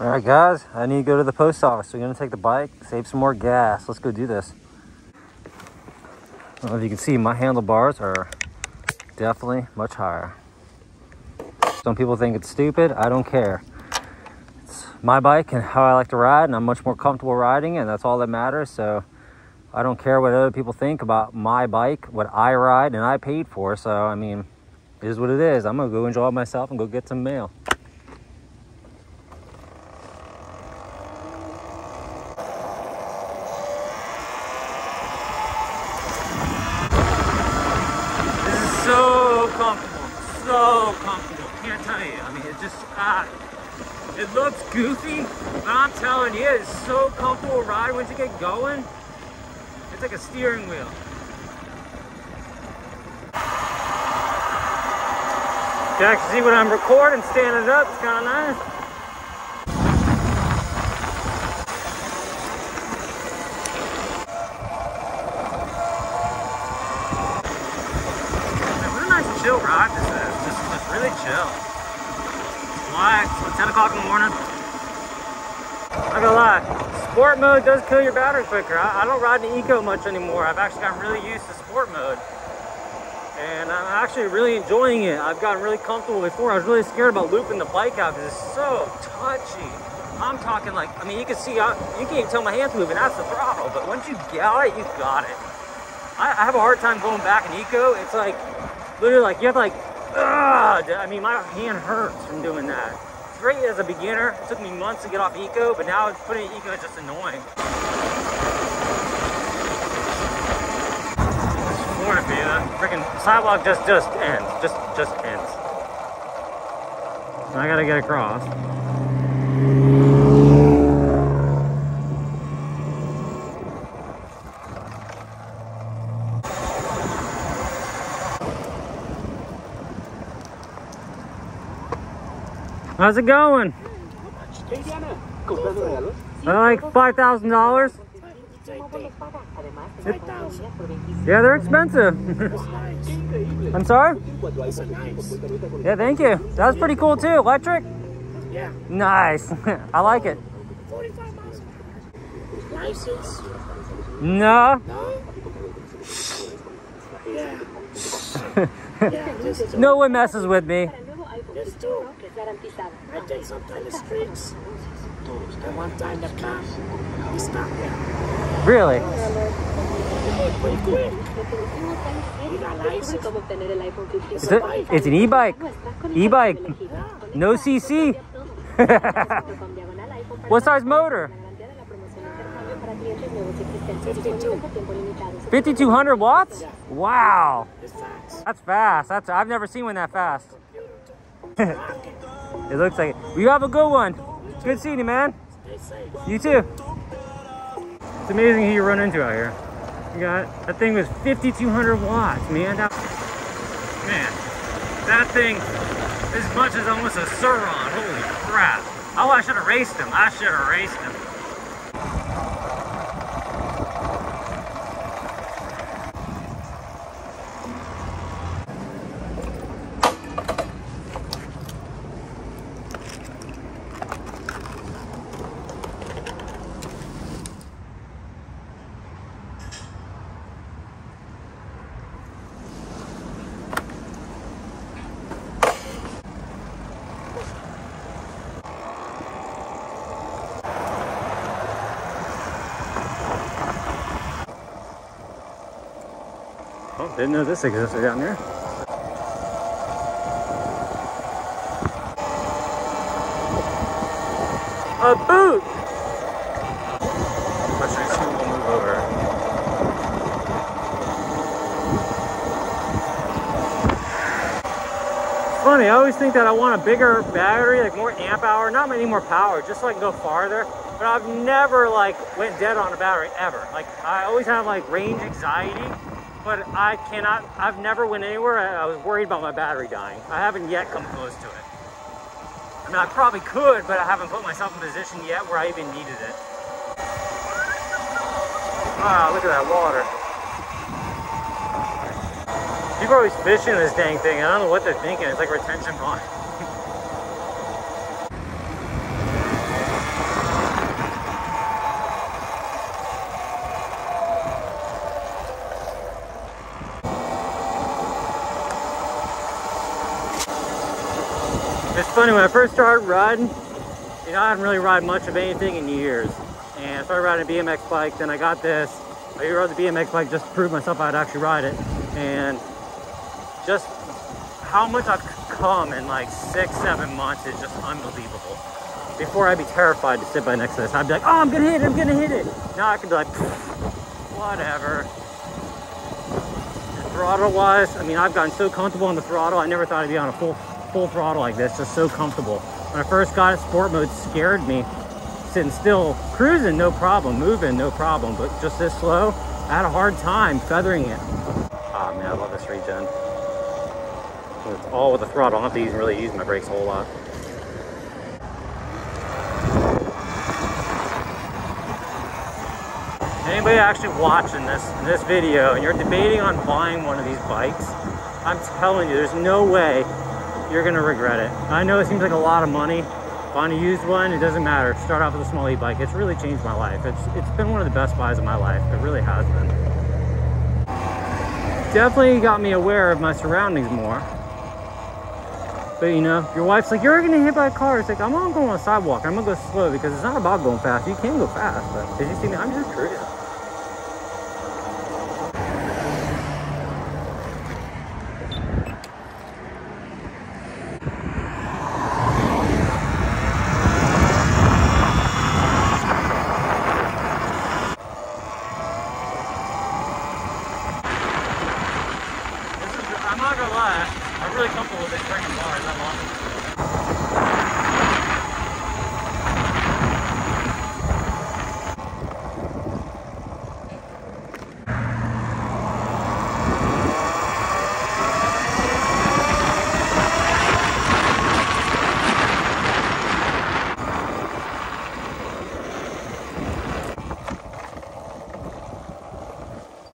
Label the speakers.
Speaker 1: All right, guys, I need to go to the post office. So We're gonna take the bike, save some more gas. Let's go do this. I don't know if you can see, my handlebars are definitely much higher. Some people think it's stupid. I don't care. It's my bike and how I like to ride, and I'm much more comfortable riding, and that's all that matters. So I don't care what other people think about my bike, what I ride, and I paid for. So, I mean, it is what it is. I'm gonna go enjoy myself and go get some mail. Comfortable. Can't tell you. I mean, it just, ah, it looks goofy, but I'm telling you, it's so comfortable ride once you get going. It's like a steering wheel. You can actually see what I'm recording standing up. It's kind of nice. What a nice chill ride this is. Really chill. Relax. It's 10 o'clock in the morning. Not gonna lie, sport mode does kill your battery quicker. I, I don't ride the eco much anymore. I've actually gotten really used to sport mode. And I'm actually really enjoying it. I've gotten really comfortable before. I was really scared about looping the bike out because it's so touchy. I'm talking like, I mean, you can see, I, you can't even tell my hands moving. That's the throttle. But once you got it, you got it. I, I have a hard time going back in eco. It's like, literally like, you have to like, ugh. I mean, my hand hurts from doing that. It's great as a beginner. It took me months to get off eco, but now putting in eco is just annoying. The freaking sidewalk just just ends, just just ends. I gotta get across. How's it going? I like five thousand dollars. Yeah, they're expensive. I'm sorry? Yeah, thank you. That was pretty cool too. Electric?
Speaker 2: Yeah.
Speaker 1: Nice. I like it.
Speaker 2: 45 miles. License?
Speaker 1: No.
Speaker 2: No? Yeah.
Speaker 1: No one messes with me.
Speaker 2: Just do. I take sometimes the streets. And one time the car, he stopped there.
Speaker 1: Really?
Speaker 2: Pretty quick. You got license? It's
Speaker 1: It's, a, it's an e-bike. E-bike. No CC. what size motor? 5200 watts? Wow. That's fast. That's I've never seen one that fast. it looks like it. You have a good one. It's good seeing you, man. You too. It's amazing who you run into out here. You got that thing was 5,200 watts, man. That, man, that thing as much as almost a Surron. Holy crap! Oh, I should have raced him. I should have raced him. Didn't know this existed down there. A boot! Let's see who will move over. Funny, I always think that I want a bigger battery, like more amp hour, not any more power, just so I can go farther. But I've never like went dead on a battery ever. Like I always have like range anxiety, but I cannot. I've never went anywhere. I, was worried about my battery dying. I haven't yet come close to it. I mean, I probably could, but I haven't put myself in position yet where I even needed it. Wow, look at that water. People are always fishing this dang thing. I don't know what they're thinking. It's like retention pond. Funny, when I first started riding, you know, I didn't really ride much of anything in years. And I started riding a BMX bike, then I got this. I rode the BMX bike just to prove myself I'd actually ride it. And just how much I've come in like six, seven months is just unbelievable. Before I'd be terrified to sit by next to this. I'd be like, oh, I'm gonna hit it, I'm gonna hit it. Now I can be like, whatever. throttle wise, I mean, I've gotten so comfortable on the throttle. I never thought I'd be on a full, full throttle like this, just so comfortable. When I first got it, sport mode scared me. Sitting still, cruising, no problem. Moving, no problem. But just this slow, I had a hard time feathering it. Oh man, I love this regen. It's all with the throttle. I don't have to really use my brakes a whole lot. Anybody actually watching this this video and you're debating on buying one of these bikes, I'm telling you, there's no way you're gonna regret it. I know it seems like a lot of money. Buying a used one, it doesn't matter. Start off with a small e-bike. It's really changed my life. It's it's been one of the best buys of my life. It really has been. Definitely got me aware of my surroundings more. But you know, your wife's like, you're gonna hit by a car. It's like, I'm gonna go on a sidewalk. I'm gonna go slow because it's not about going fast. You can go fast, but did you see me? I'm just cruising. Not gonna lie, I'm really comfortable with this freaking bar. I love it.